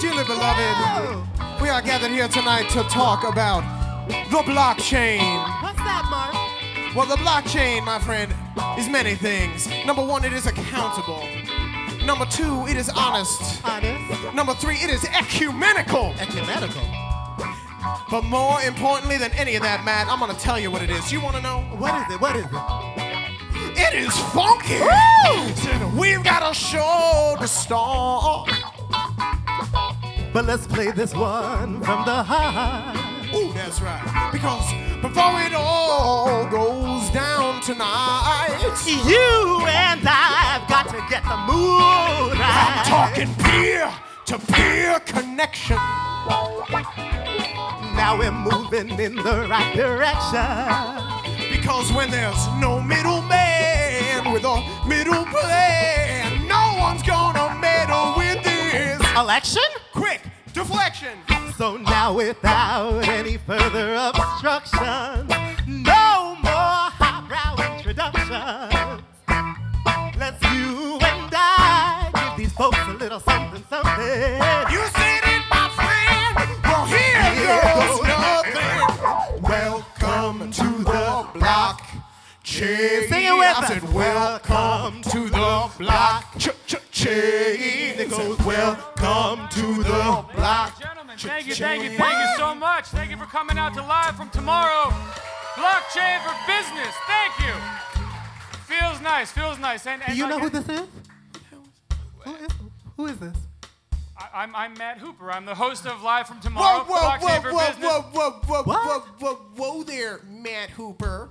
Dearly beloved, we are gathered here tonight to talk about the blockchain. What's that, Mark? Well, the blockchain, my friend, is many things. Number one, it is accountable. Number two, it is honest. Honest. Number three, it is ecumenical. Ecumenical. But more importantly than any of that, Matt, I'm gonna tell you what it is. You wanna know? What is it? What is it? It is funky. We've got a show to start. But let's play this one from the heart. Ooh, that's right. Because before it all goes down tonight, You and I've got to get the mood right. I'm talking peer to peer connection. Now we're moving in the right direction. Because when there's no middleman with a middle plan, no one's gonna meddle with this. Election? Quick deflection. So now, without any further obstruction, Chain. Sing it with I us. said, welcome to the block. Ch ch chain. It goes, welcome to the block. Gentlemen, thank you, thank you, thank you so much. Thank you for coming out to Live from Tomorrow. Blockchain for Business. Thank you. Feels nice, feels nice. And, Do and you know like- who this is? Who is, who is this? I, I'm, I'm Matt Hooper. I'm the host of Live from Tomorrow. Whoa, whoa, Blockchain whoa, for whoa, whoa, whoa, whoa, whoa, whoa, whoa there, Matt Hooper.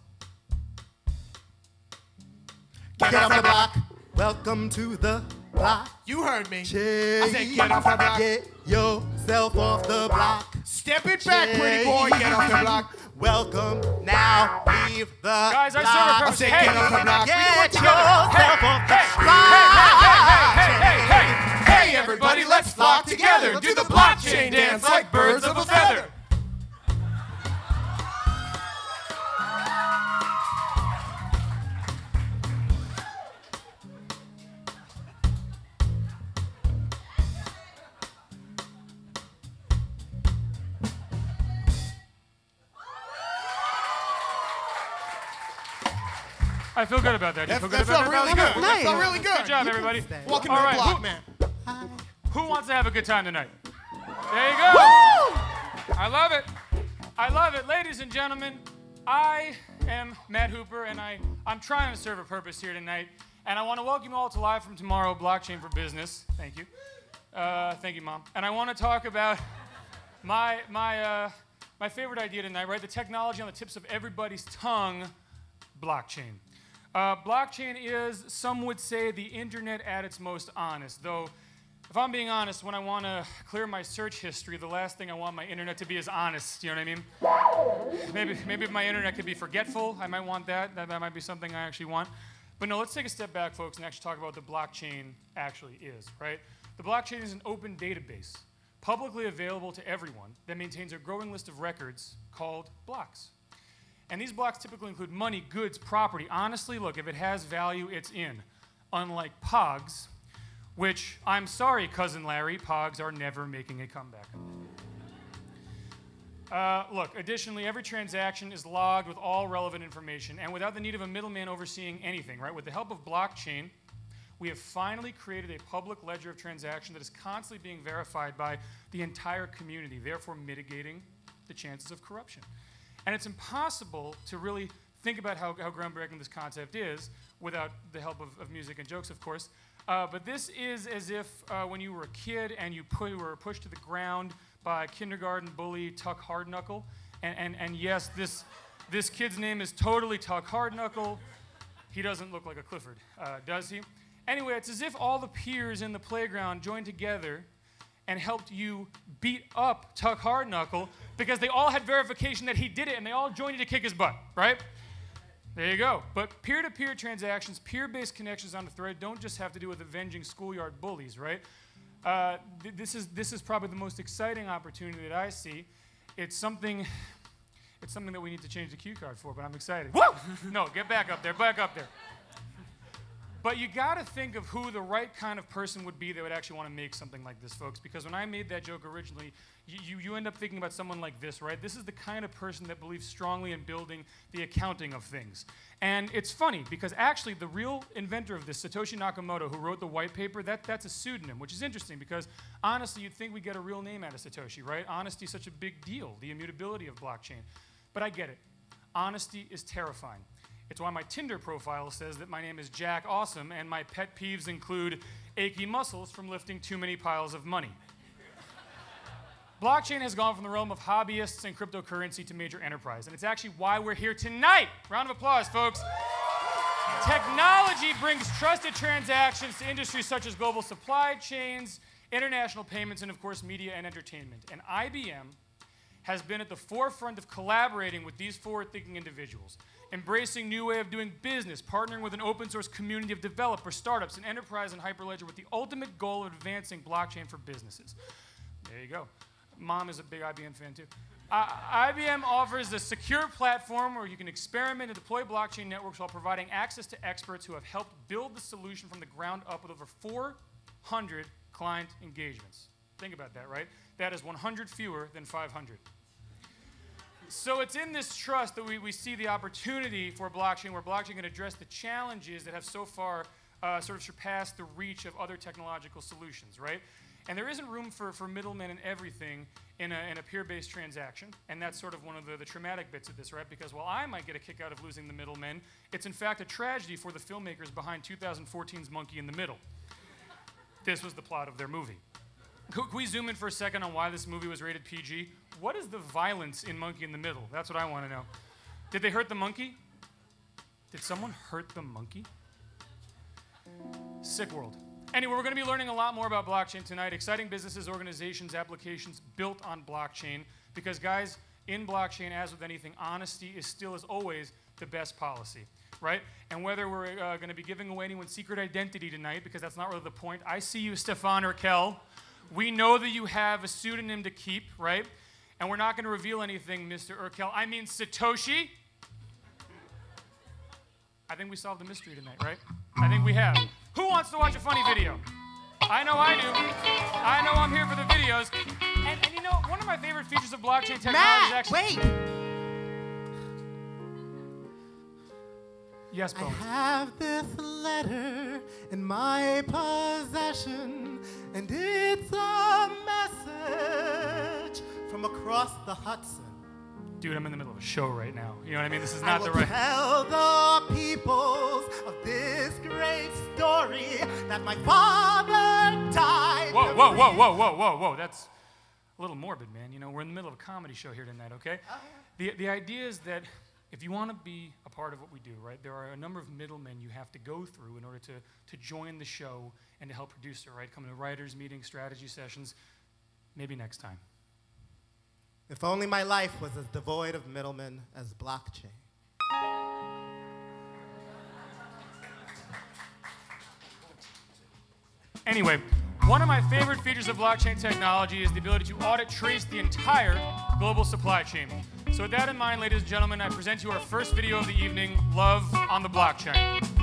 Get off the block. Welcome to the block. You heard me. I said get off the block. Get yourself off the block. Step it back, pretty boy. Get off the block. Welcome now. Leave the Guys, I serve a block. purpose. said Hey, get off the block. We can work Get yourself off the Hey, hey, hey, hey, Hey, everybody, let's flock together. Do the blockchain dance like birds of a feather. I feel good about that. You That, feel that good felt about really that? good. Nice. That felt really good. Good job, everybody. Welcome All to the block, who- man. Who wants to have a good time tonight? There you go. I love it. I love it. Ladies and gentlemen, I am Matt Hooper, and I, I'm trying to serve a purpose here tonight. And I want to welcome you all to Live from Tomorrow Blockchain for Business. Thank you. Uh, thank you, Mom. And I want to talk about my, my, uh, my favorite idea tonight, right? The technology on the tips of everybody's tongue blockchain. Uh, blockchain is, some would say, the internet at its most honest. Though, if I'm being honest, when I want to clear my search history, the last thing I want my internet to be is honest. You know what I mean? Maybe, maybe if my internet could be forgetful, I might want that. that. That might be something I actually want. But no, let's take a step back, folks, and actually talk about what the blockchain actually is, right? The blockchain is an open database, publicly available to everyone, that maintains a growing list of records called blocks. And these blocks typically include money, goods, property. Honestly, look, if it has value, it's in. Unlike POGs, which I'm sorry, cousin Larry, POGs are never making a comeback. Uh, look, additionally, every transaction is logged with all relevant information and without the need of a middleman overseeing anything, right? With the help of blockchain, we have finally created a public ledger of transaction that is constantly being verified by the entire community, therefore mitigating the chances of corruption. And it's impossible to really think about how, how groundbreaking this concept is without the help of, of music and jokes, of course. Uh, but this is as if uh, when you were a kid and you were pushed to the ground by a kindergarten bully Tuck Hardknuckle. And, and, and yes, this, this kid's name is totally Tuck Hardknuckle. He doesn't look like a Clifford, uh, does he? Anyway, it's as if all the peers in the playground joined together and helped you beat up Tuck Hardknuckle because they all had verification that he did it and they all joined you to kick his butt, right? There you go. But peer to peer transactions, peer based connections on the thread don't just have to do with avenging schoolyard bullies, right? Uh, th- this, is, this is probably the most exciting opportunity that I see. It's something, it's something that we need to change the cue card for, but I'm excited. Woo! no, get back up there, back up there. But you got to think of who the right kind of person would be that would actually want to make something like this, folks. Because when I made that joke originally, you, you, end up thinking about someone like this, right? This is the kind of person that believes strongly in building the accounting of things. And it's funny because actually, the real inventor of this, Satoshi Nakamoto, who wrote the white paper, that, that's a pseudonym, which is interesting because honestly, you'd think we'd get a real name out of Satoshi, right? Honesty is such a big deal, the immutability of blockchain. But I get it. Honesty is terrifying. It's why my Tinder profile says that my name is Jack Awesome and my pet peeves include achy muscles from lifting too many piles of money. Blockchain has gone from the realm of hobbyists and cryptocurrency to major enterprise, and it's actually why we're here tonight. Round of applause, folks. Technology brings trusted transactions to industries such as global supply chains, international payments, and of course, media and entertainment. And IBM has been at the forefront of collaborating with these forward thinking individuals embracing new way of doing business, partnering with an open source community of developers, startups, and enterprise and Hyperledger with the ultimate goal of advancing blockchain for businesses. There you go. Mom is a big IBM fan too. Uh, IBM offers a secure platform where you can experiment and deploy blockchain networks while providing access to experts who have helped build the solution from the ground up with over 400 client engagements. Think about that, right? That is 100 fewer than 500 so it's in this trust that we, we see the opportunity for blockchain, where blockchain can address the challenges that have so far uh, sort of surpassed the reach of other technological solutions, right? And there isn't room for, for middlemen and everything in a, in a peer-based transaction. And that's sort of one of the, the traumatic bits of this, right? Because while I might get a kick out of losing the middlemen, it's in fact a tragedy for the filmmakers behind 2014's Monkey in the Middle. this was the plot of their movie. Can we zoom in for a second on why this movie was rated PG? What is the violence in Monkey in the Middle? That's what I want to know. Did they hurt the monkey? Did someone hurt the monkey? Sick world. Anyway, we're going to be learning a lot more about blockchain tonight. Exciting businesses, organizations, applications built on blockchain. Because, guys, in blockchain, as with anything, honesty is still, as always, the best policy, right? And whether we're uh, going to be giving away anyone's secret identity tonight, because that's not really the point. I see you, Stefan Urquelle. We know that you have a pseudonym to keep, right? And we're not going to reveal anything, Mr. Urkel. I mean, Satoshi. I think we solved the mystery tonight, right? I think we have. Who wants to watch a funny video? I know I do. I know I'm here for the videos. And, and you know, one of my favorite features of blockchain technology Matt, is actually. wait! Yes, I have this letter in my possession, and it's a message from across the Hudson. Dude, I'm in the middle of a show right now. You know what I mean? This is not the right. tell the peoples of this great story that my father died. Whoa, whoa, whoa, whoa, whoa, whoa, whoa. That's a little morbid, man. You know, we're in the middle of a comedy show here tonight, okay? Oh, the, the idea is that if you want to be a part of what we do, right, there are a number of middlemen you have to go through in order to, to join the show and to help produce it, right? Come to writers' meetings, strategy sessions. Maybe next time. If only my life was as devoid of middlemen as blockchain. Anyway, one of my favorite features of blockchain technology is the ability to audit trace the entire global supply chain. So with that in mind, ladies and gentlemen, I present you our first video of the evening, Love on the Blockchain.